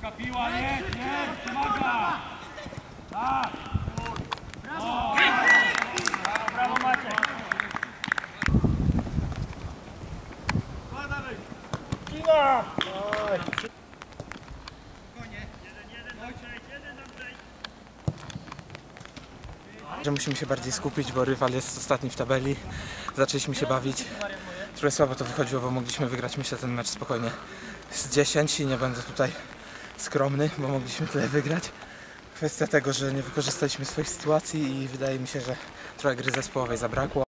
Szybka piła, nie, nie, pomaga! Że musimy się bardziej skupić, bo rywal jest ostatni w tabeli. Zaczęliśmy się bawić. Trochę słabo to wychodziło, bo mogliśmy wygrać myślę ten mecz spokojnie z 10 i nie będę tutaj skromny, bo mogliśmy tyle wygrać. Kwestia tego, że nie wykorzystaliśmy swoich sytuacji i wydaje mi się, że trochę gry zespołowej zabrakło.